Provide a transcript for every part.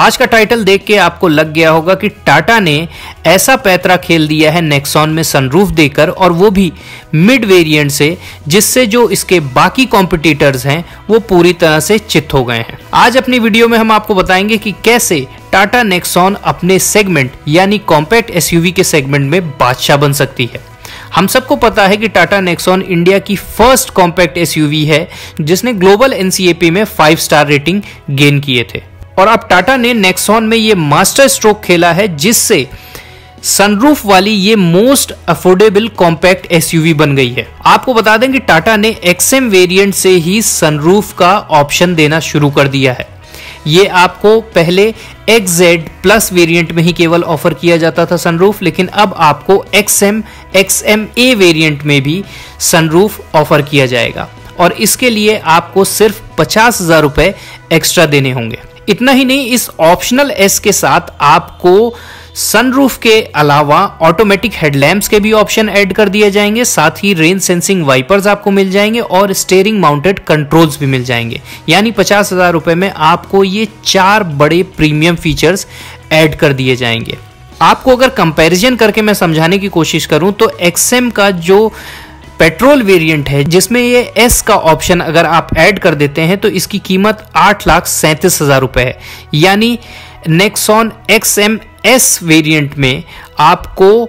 आज का टाइटल देख के आपको लग गया होगा कि टाटा ने ऐसा पैतरा खेल दिया है नेक्सॉन में सनरूफ देकर और वो भी मिड वेरिएंट से, जिससे जो इसके बाकी कॉम्पिटिटर्स हैं, वो पूरी तरह से चित हो गए हैं। आज अपनी वीडियो में हम आपको बताएँगे कि कैसे टाटा नेक्सॉन अपने सेगमेंट यानी कॉम्पैक्ट एसयूवी के सेगमेंट में बादशाह बन सकती है। हम सबको पता है कि टाटा नेक्सॉन इंडिया की फ़र्स्ट कॉम्पैक्ट एसयूवी है, जिसने ग्लोबल एनसीएपी में फाइव स्टार रेटिंग गेन किए थे। और अब टाटा ने नेक्सॉन में ये मास्टर स्ट्रोक खेला है, जिससे सनरूफ वाली ये मोस्ट अफोर्डेबल कॉम्पैक्ट एसयूवी बन गई है। आपको बता दें कि टाटा ने एक्सएम वेरिएंट से ही सनरूफ का ऑप्शन देना शुरू कर दिया है। ये आपको पहले जेड प्लस वेरियंट में ही केवल ऑफ़र किया जाता था सनरूफ लेकिन अब आपको एम ए वेरियंट में भी सनरूफ ऑफ़र किया जाएगा। और इसके लिए आपको सिर्फ़ पचास हज़ार रुपए एक्स्ट्रा देने होंगे। इतना ही नहीं, इस ऑप्शनल एस के साथ आपको सनरूफ के अलावा ऑटोमेटिक हेडलैम्प्स के भी ऑप्शन ऐड कर दिए जाएँगे, साथ ही रेन सेंसिंग वाइपर्स आपको मिल जाएँगे और स्टेयरिंग माउंटेड कंट्रोल्स भी मिल जाएँगे। यानी पचास हज़ार रुपए में आपको ये चार बड़े प्रीमियम फीचर्स ऐड कर दिए जाएँगे। आपको अगर कंपैरिजन करके मैं समझाने की कोशिश करूँ तो एक्सएम का जो पेट्रोल वेरिएंट है, जिसमें ये एस का ऑप्शन अगर आप ऐड कर देते हैं तो इसकी कीमत आठ लाख सैंतीस हज़ार रुपए है। यानी Nexon X M S variant में आपको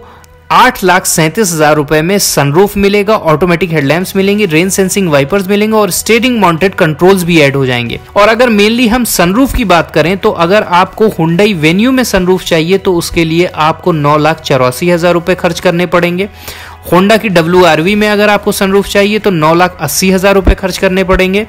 आठ लाख सैंतीस हज़ार रुपए में सनरूफ मिलेगा ऑटोमेटिक हेडलैम्प्स मिलेंगे रेन सेंसिंग वाइपर्स मिलेंगे और स्टेरिंग माउंटेड कंट्रोल्स भी ऐड हो जाएँगे। और अगर मेनली हम सनरूफ की बात करें तो अगर आपको हुंडई वेन्यू में सनरूफ चाहिए तो उसके लिए आपको नौ लाख चौरासी हज़ार रुपए खर्च करने पड़ेंगे। होंडा की डब्ल्यूआरवी में अगर आपको सनरूफ चाहिए तो नौ लाख अस्सी हज़ार रुपए खर्च करने पड़ेंगे।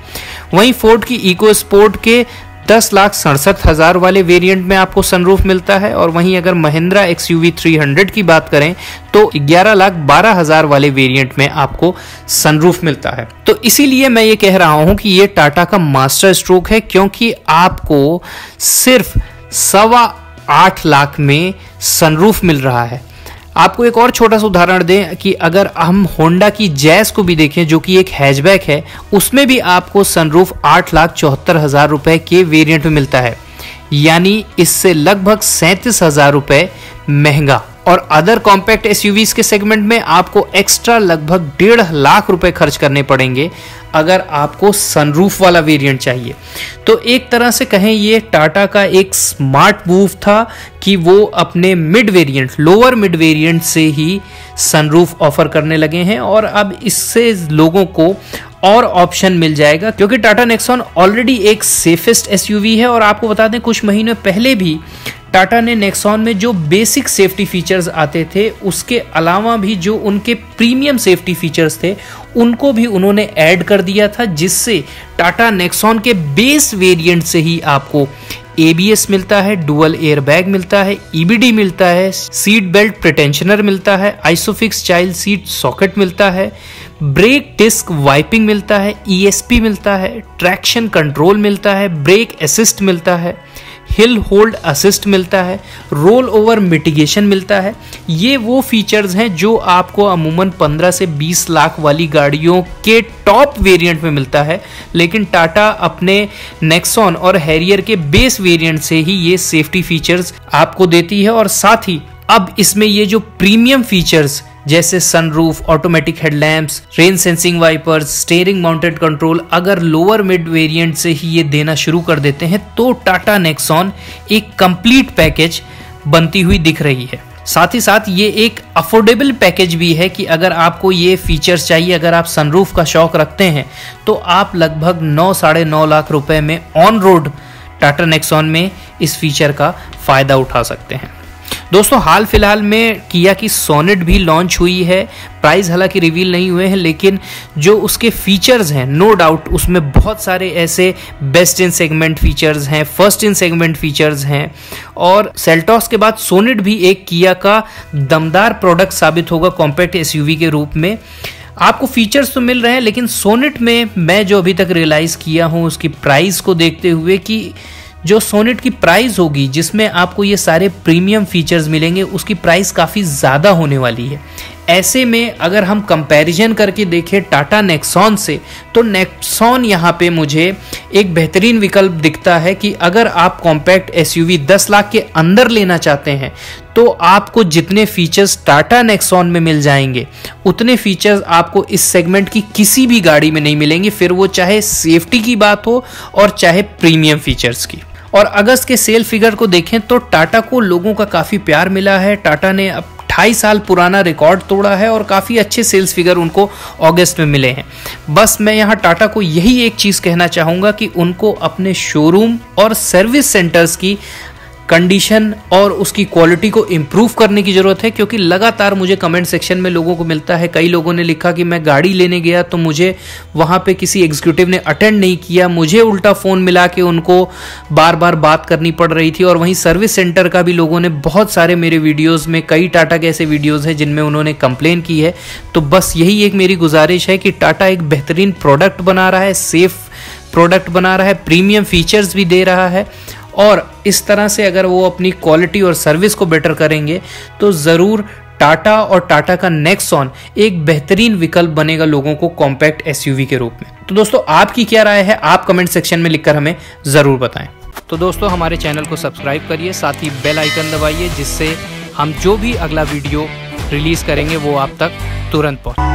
वहीं फोर्ड की इको स्पोर्ट के दस लाख सड़सठ हज़ार वाले वेरिएंट में आपको सनरूफ मिलता है और वहीं अगर Mahindra X U three hundred की बात करें तो ग्यारह लाख बारह हज़ार वाले वेरिएंट में आपको सनरूफ मिलता है। तो इसीलिए मैं ये कह रहा हूँ कि ये टाटा का मास्टर स्ट्रोक है क्योंकि आपको सिर्फ़ सवा आठ लाख में सनरूफ मिल रहा है। आपको एक और छोटा सा उदाहरण दें कि अगर हम होंडा की जैस को भी देखें, जो कि एक हैचबैक है, उसमें भी आपको सनरूफ आठ लाख चौहत्तर हज़ार रुपए के वेरिएंट में मिलता है। यानी इससे लगभग सैंतीस हज़ार रुपए महँगा। और अदर कॉम्पैक्ट एस के सेगमेंट में आपको एक्स्ट्रा लगभग डेढ़ लाख रुपए खर्च करने पड़ेंगे, अगर आपको सनरूफ वाला वेरिएंट चाहिए। तो एक तरह से कहें, ये टाटा का एक स्मार्ट मूव था कि वो अपने mid variant lower mid variant से ही सनरूफ ऑफ़र करने लगे हैं और अब इससे लोगों को और ऑप्शन मिल जाएगा, क्योंकि टाटा नेक्सॉन ऑलरेडी एक सेफेस्ट एसयूवी है और आपको बता दें, कुछ महीने पहले भी टाटा ने नेक्सॉन में जो बेसिक सेफ्टी फीचर्स आते थे, उसके अलावा भी जो उनके प्रीमियम सेफ्टी फीचर्स थे, उनको भी उन्होंने ऐड कर दिया था, जिससे टाटा नेक्सॉन के बेस वेरिएंट से ही आपको एबीएस मिलता है, डुअल एयर बैग मिलता है ईबीडी e मिलता है, सीट बेल्ट प्रिटेंशनर मिलता है, आइसोफिक्स चाइल्ड सीट सॉकेट मिलता है, ब्रेक डिस्क वाइपिंग मिलता है ईएसपी e मिलता है, ट्रैक्शन कंट्रोल मिलता है, ब्रेक असिस्ट मिलता है। हिल होल्ड असिस्ट मिलता है, रोल ओवर मिटिगेशन मिलता है। ये वो फीचर्स हैं जो आपको अमूमन 15 से 20 लाख वाली गाड़ियों के टॉप वेरिएंट में मिलता है, लेकिन टाटा अपने नेक्सॉन और हैरियर के बेस वेरिएंट से ही ये सेफ्टी फीचर्स आपको देती है। और साथ ही, अब इसमें ये जो प्रीमियम फीचर्स जैसे sunroof automatic headlamps rain sensing wipers steering mounted control अगर लोअर मिड वेरिएंट से ही ये देना शुरू कर देते हैं तो टाटा नेक्सॉन एक कंप्लीट पैकेज बनती हुई दिख रही है। साथ ही साथ ये एक अफोर्डेबल पैकेज भी है कि अगर आपको ये फीचर्स चाहिए, अगर आप सनरूफ का शौक रखते हैं तो आप लगभग नौ, साढ़े नौ लाख रुपए में ऑन रोड टाटा नेक्सॉन में इस फीचर का फ़ायदा उठा सकते हैं। दोस्तों, हाल फ़िलहाल में किया की सोनेट भी लॉन्च हुई है। प्राइस हालाँकि रिवील नहीं हुए हैं, लेकिन जो उसके फीचर्स हैं नो डाउट उसमें बहुत सारे ऐसे बेस्ट इन सेगमेंट फीचर्स हैं फ़र्स्ट इन सेगमेंट फीचर्स हैं। और सेल्टॉस के बाद सोनेट भी एक किया का दमदार प्रोडक्ट साबित होगा कॉम्पैक्ट एसयूवी के रूप में। आपको फीचर्स तो मिल रहे हैं, लेकिन सोनेट में मैं जो अभी तक रियलाइज़ किया हूँ, उसकी प्राइस को देखते हुए कि जो सोनेट की प्राइस होगी, जिसमें आपको ये सारे प्रीमियम फीचर्स मिलेंगे, उसकी प्राइस काफ़ी ज़्यादा होने वाली है। ऐसे में अगर हम कंपैरिजन करके देखें टाटा नेक्सॉन से तो नेक्सॉन यहाँ पे मुझे एक बेहतरीन विकल्प दिखता है कि अगर आप कॉम्पैक्ट एसयूवी 10 लाख के अंदर लेना चाहते हैं तो आपको जितने फीचर्स टाटा नेक्सॉन में मिल जाएँगे, उतने फीचर्स आपको इस सेगमेंट की किसी भी गाड़ी में नहीं मिलेंगे। फिर वो चाहे सेफ्टी की बात हो और चाहे प्रीमियम फीचर्स की। और अगस्त के सेल फिगर को देखें तो टाटा को लोगों का काफ़ी प्यार मिला है। टाटा ने अब ढाई साल पुराना रिकॉर्ड तोड़ा है और काफ़ी अच्छे सेल्स फिगर उनको अगस्त में मिले हैं। बस मैं यहाँ टाटा को यही एक चीज़ कहना चाहूँगा कि उनको अपने शोरूम और सर्विस सेंटर्स की कंडीशन और उसकी क्वालिटी को इम्प्रूव करने की ज़रूरत है, क्योंकि लगातार मुझे कमेंट सेक्शन में लोगों को मिलता है। कई लोगों ने लिखा कि मैं गाड़ी लेने गया तो मुझे वहाँ पे किसी एग्जीक्यूटिव ने अटेंड नहीं किया। मुझे उल्टा फ़ोन मिला के उनको बार बार बात करनी पड़ रही थी, और वहीं सर्विस सेंटर का भी लोगों ने बहुत सारे मेरे वीडियोज़ में, कई टाटा के ऐसे वीडियोज़ हैं जिनमें उन्होंने कंप्लेन की है। तो बस यही एक मेरी गुजारिश है कि टाटा एक बेहतरीन प्रोडक्ट बना रहा है सेफ़ प्रोडक्ट बना रहा है प्रीमियम फीचर्स भी दे रहा है, और इस तरह से अगर वो अपनी क्वालिटी और सर्विस को बेटर करेंगे तो ज़रूर टाटा और टाटा का नेक्सॉन एक बेहतरीन विकल्प बनेगा लोगों को कॉम्पैक्ट एसयूवी के रूप में। तो दोस्तों, आपकी क्या राय है? आप कमेंट सेक्शन में लिखकर हमें ज़रूर बताएँ। तो दोस्तों, हमारे चैनल को सब्सक्राइब करिए, साथ ही बेल आइकन दबाइए, जिससे हम जो भी अगला वीडियो रिलीज़ करेंगे, वो आप तक तुरंत पहुँच।